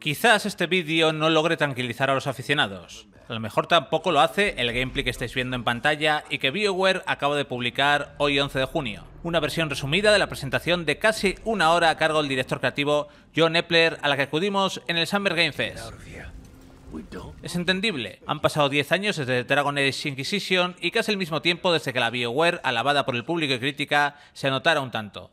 Quizás este vídeo no logre tranquilizar a los aficionados. A lo mejor tampoco lo hace el gameplay que estáis viendo en pantalla y que BioWare acaba de publicar hoy 11 de junio. Una versión resumida de la presentación de casi una hora a cargo del director creativo John Epler a la que acudimos en el Summer Game Fest. Es entendible, han pasado 10 años desde Dragon Age Inquisition y casi el mismo tiempo desde que la BioWare, alabada por el público y crítica, se anotara un tanto.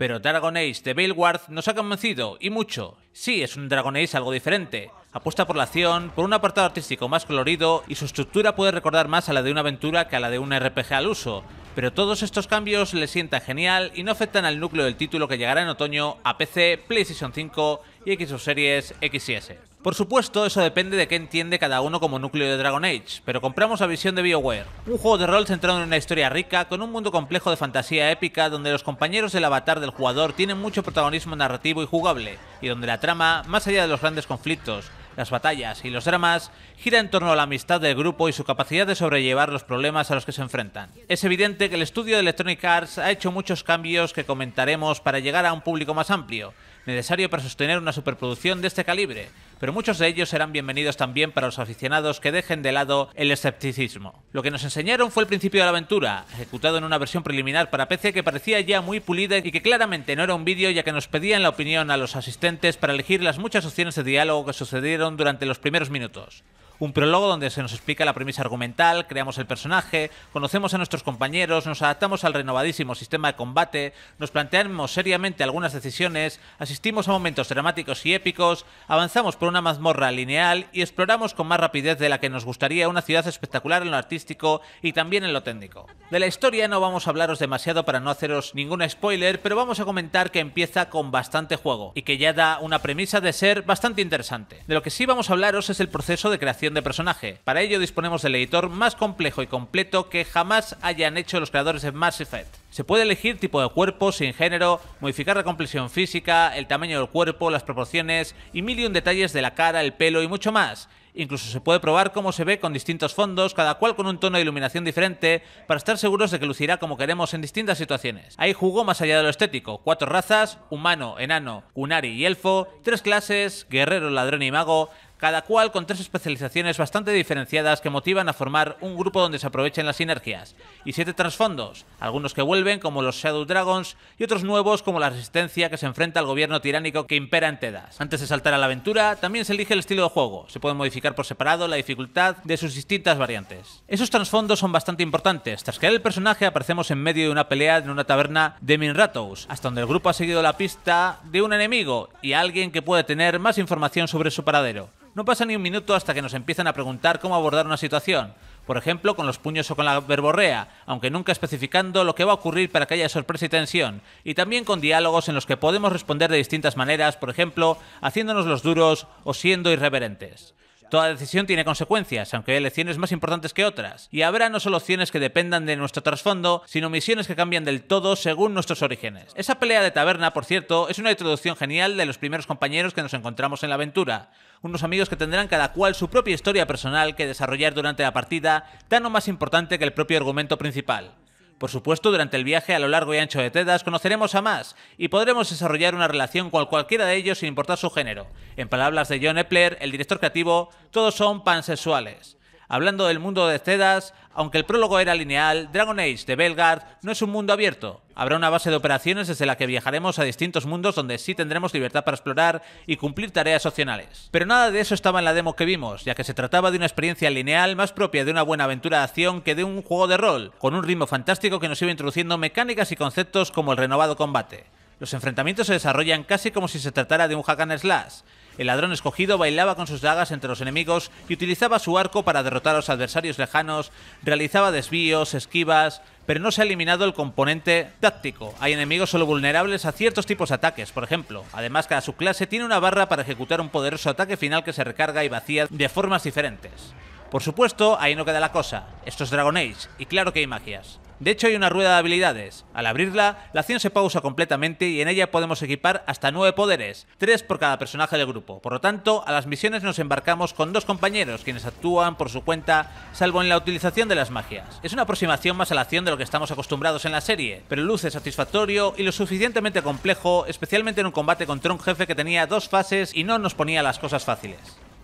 Pero Dragon Age de Baleward nos ha convencido, y mucho. Sí, es un Dragon Age algo diferente. Apuesta por la acción, por un apartado artístico más colorido, y su estructura puede recordar más a la de una aventura que a la de un RPG al uso. Pero todos estos cambios le sientan genial y no afectan al núcleo del título que llegará en otoño a PC, PlayStation 5 y Xbox Series X y S. Por supuesto, eso depende de qué entiende cada uno como núcleo de Dragon Age, pero compramos la visión de BioWare, un juego de rol centrado en una historia rica, con un mundo complejo de fantasía épica donde los compañeros del avatar del jugador tienen mucho protagonismo narrativo y jugable, y donde la trama, más allá de los grandes conflictos, las batallas y los dramas gira en torno a la amistad del grupo y su capacidad de sobrellevar los problemas a los que se enfrentan. Es evidente que el estudio de Electronic Arts ha hecho muchos cambios que comentaremos para llegar a un público más amplio, necesario para sostener una superproducción de este calibre, pero muchos de ellos serán bienvenidos también para los aficionados que dejen de lado el escepticismo. Lo que nos enseñaron fue el principio de la aventura, ejecutado en una versión preliminar para PC que parecía ya muy pulida y que claramente no era un vídeo ya que nos pedían la opinión a los asistentes para elegir las muchas opciones de diálogo que sucedieron durante los primeros minutos un prólogo donde se nos explica la premisa argumental, creamos el personaje, conocemos a nuestros compañeros, nos adaptamos al renovadísimo sistema de combate, nos planteamos seriamente algunas decisiones, asistimos a momentos dramáticos y épicos, avanzamos por una mazmorra lineal y exploramos con más rapidez de la que nos gustaría una ciudad espectacular en lo artístico y también en lo técnico. De la historia no vamos a hablaros demasiado para no haceros ningún spoiler, pero vamos a comentar que empieza con bastante juego y que ya da una premisa de ser bastante interesante. De lo que sí vamos a hablaros es el proceso de creación de personaje. Para ello disponemos del editor más complejo y completo que jamás hayan hecho los creadores de Mass Effect. Se puede elegir tipo de cuerpo, sin género, modificar la complexión física, el tamaño del cuerpo, las proporciones y mil y un detalles de la cara, el pelo y mucho más. Incluso se puede probar cómo se ve con distintos fondos, cada cual con un tono de iluminación diferente, para estar seguros de que lucirá como queremos en distintas situaciones. Hay jugo más allá de lo estético, cuatro razas, humano, enano, kunari y elfo, tres clases, guerrero, ladrón y mago, cada cual con tres especializaciones bastante diferenciadas que motivan a formar un grupo donde se aprovechen las sinergias, y siete trasfondos, algunos que vuelven como los Shadow Dragons y otros nuevos como la Resistencia que se enfrenta al gobierno tiránico que impera en Tedas. Antes de saltar a la aventura, también se elige el estilo de juego, se puede modificar por separado la dificultad de sus distintas variantes. Esos trasfondos son bastante importantes, tras crear el personaje aparecemos en medio de una pelea en una taberna de Minratos, hasta donde el grupo ha seguido la pista de un enemigo y alguien que puede tener más información sobre su paradero. No pasa ni un minuto hasta que nos empiezan a preguntar cómo abordar una situación, por ejemplo con los puños o con la verborrea, aunque nunca especificando lo que va a ocurrir para que haya sorpresa y tensión, y también con diálogos en los que podemos responder de distintas maneras, por ejemplo, haciéndonos los duros o siendo irreverentes. Toda decisión tiene consecuencias, aunque hay elecciones más importantes que otras, y habrá no solo opciones que dependan de nuestro trasfondo, sino misiones que cambian del todo según nuestros orígenes. Esa pelea de taberna, por cierto, es una introducción genial de los primeros compañeros que nos encontramos en la aventura, unos amigos que tendrán cada cual su propia historia personal que desarrollar durante la partida, tan o más importante que el propio argumento principal. Por supuesto, durante el viaje a lo largo y ancho de Tedas conoceremos a más y podremos desarrollar una relación con cualquiera de ellos sin importar su género. En palabras de John Epler, el director creativo, todos son pansexuales. Hablando del mundo de Cedas, aunque el prólogo era lineal, Dragon Age de Belgard no es un mundo abierto. Habrá una base de operaciones desde la que viajaremos a distintos mundos donde sí tendremos libertad para explorar y cumplir tareas opcionales. Pero nada de eso estaba en la demo que vimos, ya que se trataba de una experiencia lineal más propia de una buena aventura de acción que de un juego de rol, con un ritmo fantástico que nos iba introduciendo mecánicas y conceptos como el renovado combate. Los enfrentamientos se desarrollan casi como si se tratara de un hack and slash, el ladrón escogido bailaba con sus dagas entre los enemigos y utilizaba su arco para derrotar a los adversarios lejanos, realizaba desvíos, esquivas, pero no se ha eliminado el componente táctico. Hay enemigos solo vulnerables a ciertos tipos de ataques, por ejemplo. Además, cada subclase tiene una barra para ejecutar un poderoso ataque final que se recarga y vacía de formas diferentes. Por supuesto, ahí no queda la cosa. Esto es Dragon Age, y claro que hay magias. De hecho hay una rueda de habilidades. Al abrirla, la acción se pausa completamente y en ella podemos equipar hasta 9 poderes, 3 por cada personaje del grupo. Por lo tanto, a las misiones nos embarcamos con dos compañeros, quienes actúan por su cuenta, salvo en la utilización de las magias. Es una aproximación más a la acción de lo que estamos acostumbrados en la serie, pero luce satisfactorio y lo suficientemente complejo, especialmente en un combate contra un jefe que tenía dos fases y no nos ponía las cosas fáciles.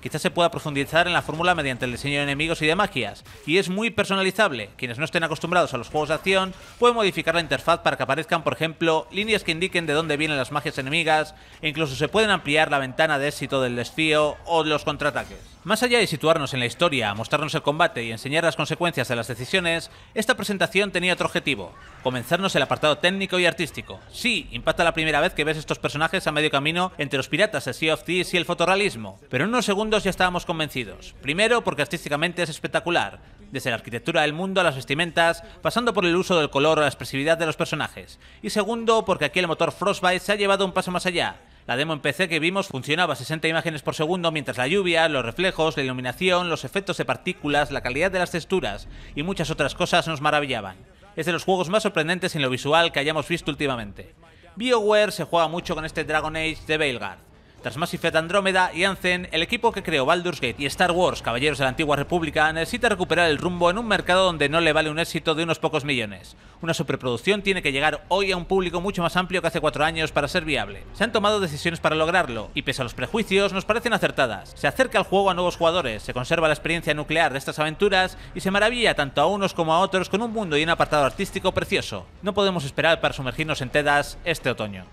Quizás se pueda profundizar en la fórmula mediante el diseño de enemigos y de magias, y es muy personalizable. Quienes no estén acostumbrados a los juegos de acción pueden modificar la interfaz para que aparezcan, por ejemplo, líneas que indiquen de dónde vienen las magias enemigas, e incluso se pueden ampliar la ventana de éxito del desfío o los contraataques. Más allá de situarnos en la historia, mostrarnos el combate y enseñar las consecuencias de las decisiones, esta presentación tenía otro objetivo, comenzarnos el apartado técnico y artístico. Sí, impacta la primera vez que ves estos personajes a medio camino entre los piratas, el Sea of Thieves y el fotorrealismo, pero en unos segundos ya estábamos convencidos. Primero porque artísticamente es espectacular, desde la arquitectura del mundo a las vestimentas, pasando por el uso del color o la expresividad de los personajes. Y segundo porque aquí el motor Frostbite se ha llevado un paso más allá, la demo en PC que vimos funcionaba a 60 imágenes por segundo mientras la lluvia, los reflejos, la iluminación, los efectos de partículas, la calidad de las texturas y muchas otras cosas nos maravillaban. Es de los juegos más sorprendentes en lo visual que hayamos visto últimamente. BioWare se juega mucho con este Dragon Age de Veilguard. Tras Mass Effect Andrómeda y Anzen, el equipo que creó Baldur's Gate y Star Wars Caballeros de la Antigua República necesita recuperar el rumbo en un mercado donde no le vale un éxito de unos pocos millones. Una superproducción tiene que llegar hoy a un público mucho más amplio que hace cuatro años para ser viable. Se han tomado decisiones para lograrlo, y pese a los prejuicios, nos parecen acertadas. Se acerca el juego a nuevos jugadores, se conserva la experiencia nuclear de estas aventuras y se maravilla tanto a unos como a otros con un mundo y un apartado artístico precioso. No podemos esperar para sumergirnos en Tedas este otoño.